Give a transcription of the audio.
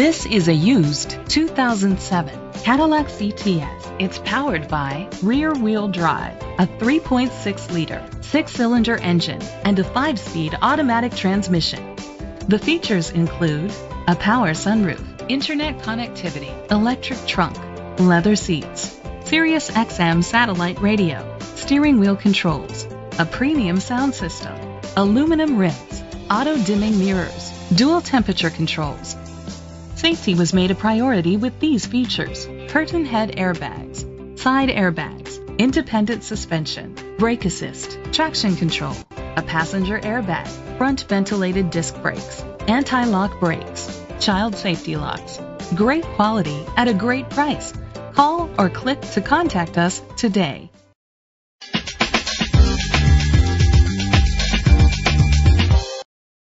This is a used 2007 Cadillac CTS. It's powered by rear wheel drive, a 3.6 liter six cylinder engine, and a five speed automatic transmission. The features include a power sunroof, internet connectivity, electric trunk, leather seats, Sirius XM satellite radio, steering wheel controls, a premium sound system, aluminum rims, auto dimming mirrors, dual temperature controls. Safety was made a priority with these features. Curtain head airbags, side airbags, independent suspension, brake assist, traction control, a passenger airbag, front ventilated disc brakes, anti-lock brakes, child safety locks. Great quality at a great price. Call or click to contact us today.